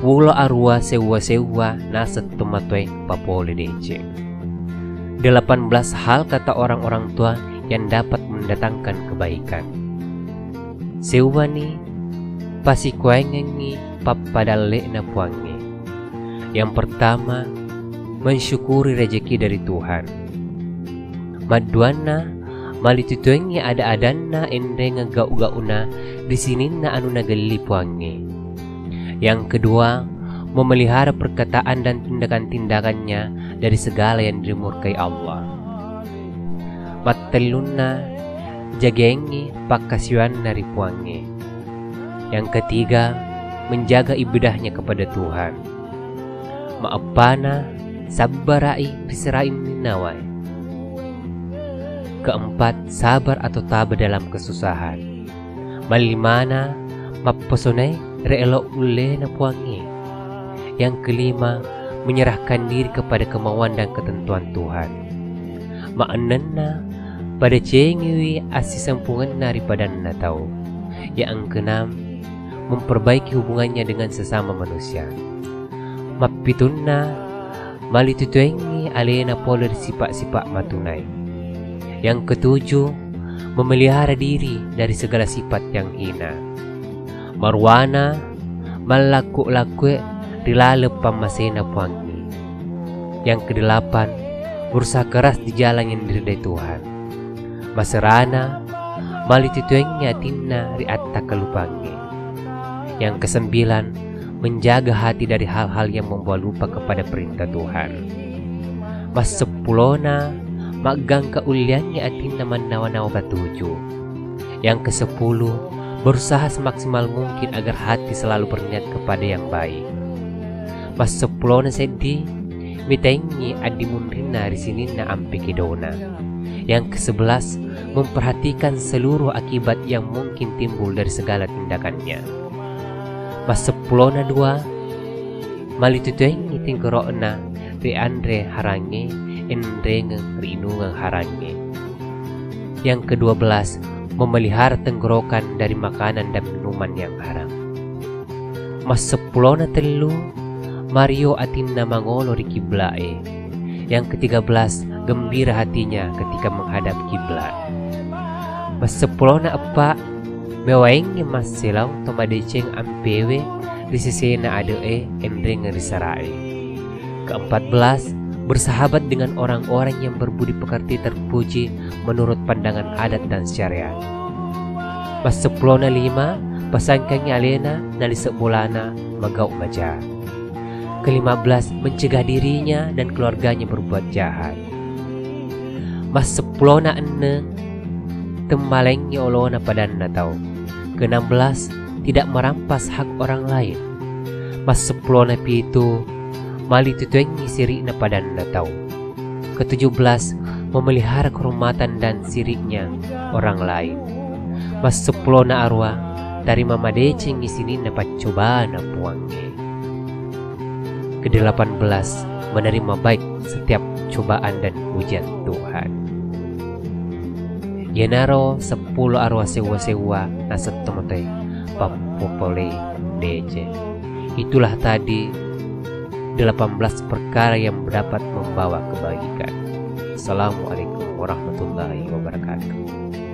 Sepuluh arwah sewa-sewa naset tomatoi papole dece. Delapan belas hal kata orang-orang tua yang dapat mendatangkan kebaikan. Sewa ni pasi kuengengi papadalle na puangi. Yang pertama, mensyukuri rejeki dari Tuhan. Maduana malitutuengi ada adanna ende ngagau-gauna di sini na anu nagelli puangi. Yang kedua, memelihara perkataan dan tindakan-tindakannya dari segala yang dimurkai Allah. Mattelunna jagengi pakasyuan dari puangi. Yang ketiga, menjaga ibadahnya kepada Tuhan. Maapana sabbarai biseraim ninawai. Keempat, sabar atau tabah dalam kesusahan. Malimana mapesonai reelo ule na puangi. Yang kelima, menyerahkan diri kepada kemauan dan ketentuan Tuhan. Ma'ananna pada cengiwi asi sampungan daripada na tahu. Yang keenam, memperbaiki hubungannya dengan sesama manusia. Mapitunna malitutuengi alena poler sifat-sifat matunai. Yang ketujuh, memelihara diri dari segala sifat yang hina. Marwana malaku-laku rilale pamasena puangi. Yang kedelapan, berusaha keras di jalan yang diridai Tuhan. Maserana, malitituengnya tinna riatta kelupangi. Yang kesembilan, menjaga hati dari hal-hal yang membawa lupa kepada perintah Tuhan. Mas sepulona, magang keuliannya atinna manawa-nawa batuju. Yang kesepuluh, berusaha semaksimal mungkin agar hati selalu berniat kepada yang baik. Mas sepulona sedih, mitengi adi mundrina di sini na ampe kedona. Yang kesebelas, memperhatikan seluruh akibat yang mungkin timbul dari segala tindakannya. Mas sepulona dua, malitutuengi tingkerokna ri andre harange enrenge rinungang harange. Yang kedua belas, memelihara tenggorokan dari makanan dan minuman yang haram. Mas sepulona telu, Mario atinna mangolo di kiblae. Yang ketiga belas, gembira hatinya ketika menghadap kiblat. Mas sepulona apa mewaingi mas silau tomadeceng ampewe di sisena adoe endring risarae. Keempat belas, bersahabat dengan orang-orang yang berbudi pekerti terpuji menurut pandangan adat dan syariat. Pas sepulona lima, pasangkannya alena nali sebulana magau maja. Kelima belas, mencegah dirinya dan keluarganya berbuat jahat. Mas sepulona ene, temalengnya olona pada natau. Keenam belas, tidak merampas hak orang lain. Mas sepulona pitu, mali tutuengi siri na pada natau. Ketujuh belas, memelihara kehormatan dan siriknya orang lain. Mas sepulona arwah, dari mama deceng isini na pacoba na puangnya. Kedelapan belas, menerima baik setiap cobaan dan ujian Tuhan. Yenaro sepuluh arwah sewa-sewa naset tomote papopole dece. Itulah tadi 18 perkara yang dapat membawa kebaikan. Assalamualaikum warahmatullahi wabarakatuh.